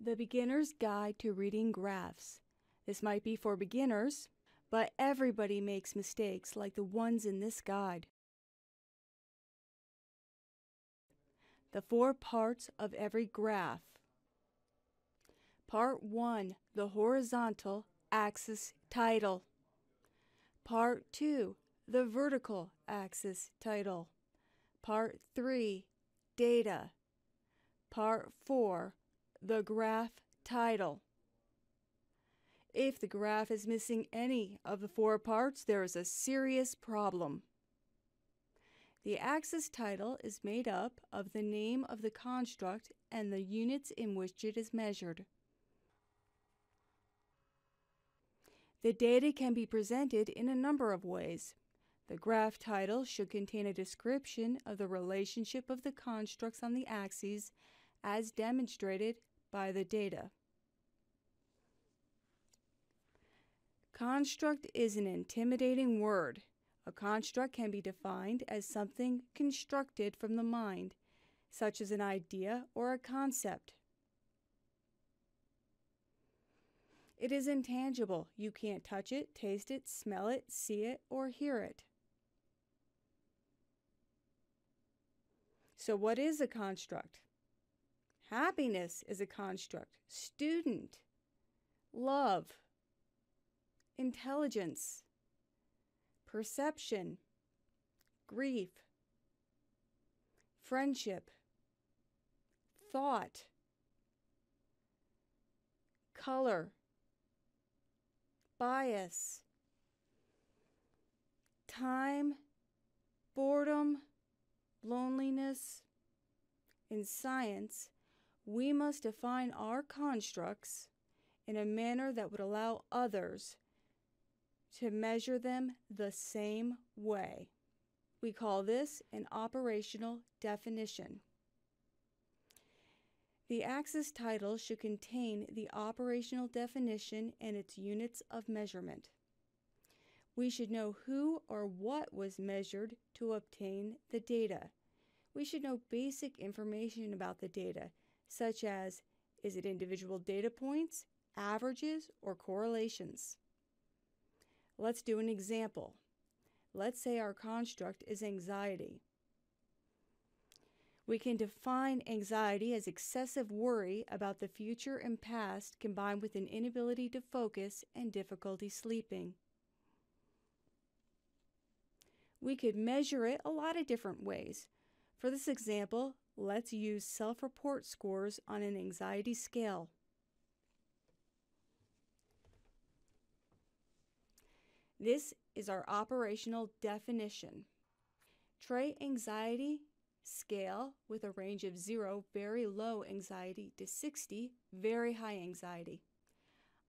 The Beginner's Guide to Reading Graphs. This might be for beginners, but everybody makes mistakes like the ones in this guide. The four parts of every graph. Part 1 The horizontal axis title. Part 2 The vertical axis title. Part 3 Data. Part 4 The graph title. If the graph is missing any of the four parts, there is a serious problem. The axis title is made up of the name of the construct and the units in which it is measured. The data can be presented in a number of ways. The graph title should contain a description of the relationship of the constructs on the axes as demonstrated by the data. Construct is an intimidating word. A construct can be defined as something constructed from the mind, such as an idea or a concept. It is intangible. You can't touch it, taste it, smell it, see it, or hear it. So, what is a construct? Happiness is a construct. Student, love, intelligence, perception, grief, friendship, thought, color, bias, time, boredom, loneliness. In science, we must define our constructs in a manner that would allow others to measure them the same way. We call this an operational definition. The axis title should contain the operational definition and its units of measurement. We should know who or what was measured to obtain the data. We should know basic information about the data, such as is it individual data points, averages, or correlations? Let's do an example. Let's say our construct is anxiety. We can define anxiety as excessive worry about the future and past combined with an inability to focus and difficulty sleeping. We could measure it a lot of different ways. For this example, let's use self report scores on an anxiety scale. This is our operational definition. Trait anxiety scale with a range of 0, very low anxiety, to 60, very high anxiety.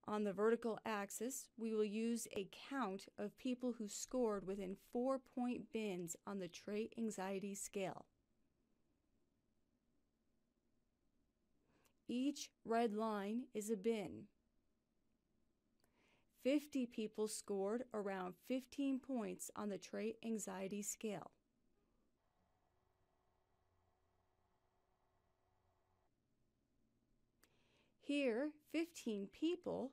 On the vertical axis, we will use a count of people who scored within four point bins on the trait anxiety scale. Each red line is a bin. 50 people scored around 15 points on the trait anxiety scale. Here, 15 people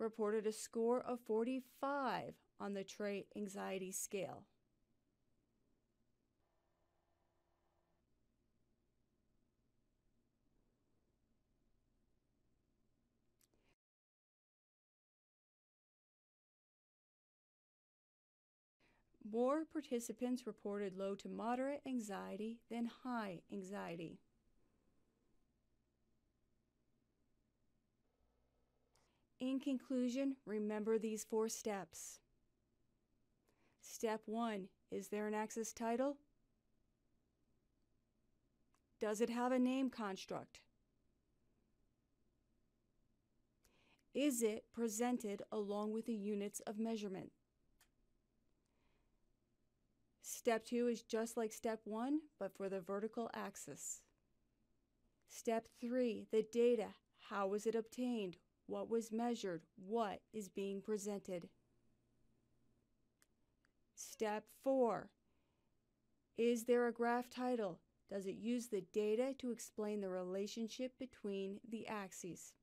reported a score of 45 on the trait anxiety scale. More participants reported low to moderate anxiety than high anxiety. In conclusion, remember these four steps. Step 1 Is there an axis title? Does it have a name construct? Is it presented along with the units of measurement? Step 2 is just like step 1, but for the vertical axis. Step 3 The data. How was it obtained? what was measured, what is being presented. Step 4 Is there a graph title? Does it use the data to explain the relationship between the axes?